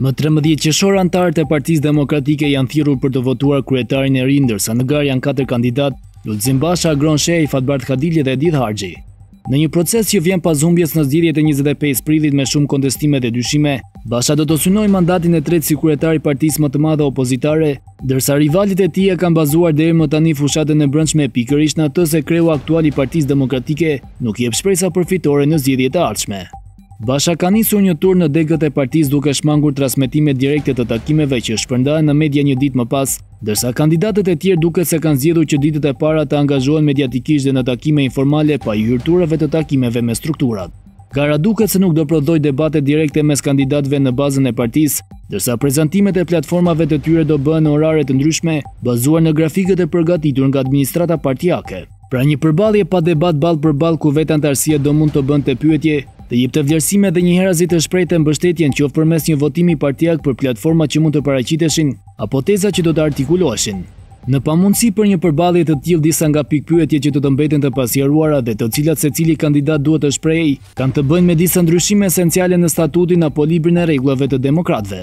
Më 13 qershor anëtarët e Partisë Demokratike janë thirrur për të votuar kryetarin e ri, ndërsa në garë janë 4 kandidatë, Lulzim Basha, Agron Shehaj, Fatbardh Kadilli dhe Edith Harxhi. Në një proces që vjen pas humbjes në zgjedhjet e 25 prillit me shumë kontestime dhe dyshime, Basha do të synojë mandatin e tretë si kryetar i partisë më të madhe opozitare, ndërsa rivalët e tij e kanë bazuar deri më tani fushatën e brendshme pikërisht në atë se kreu aktual i Partisë Demokratike nuk jep shpresa për fitore në zgjedhjet e ardhshme. Basha ka nisur një tur në degët e partisë duke shmangur transmetimet direkte të takimeve që shpërndahen në media një ditë më pas, ndërsa kandidatët e tjerë duket se kanë zgjedhur që ditët e para të angazhohen mediatikisht dhe në takime informale pa i hyrë tureve të takimeve me strukturat. Gara duket se nuk do prodhojë debate direkte mes kandidatëve në bazën e partisë, ndërsa prezantimet e platformave të tyre do bëhen në orare të ndryshme, bazuar në grafikët e përgatitur nga administrata partiake. Pra një përballje pa debat ballë për ballë ku vetë anëtarësia do mund të bënte pyetje, të jepte vlerësime dhe njëherazi të shprehte mbështetjen qoftë përmes një votimi partiak për platformat që mund të paraqiteshin apo teza që do të artikuloheshin. Në pamundësi për një përballje të tillë disa nga pikëpyetjet që do të mbeten të pashqyrtuara dhe të cilat secili kandidat duhet të shprehej, kanë të bëjnë me disa ndryshime esenciale në statutin apo librin e rregullave të demokratëve.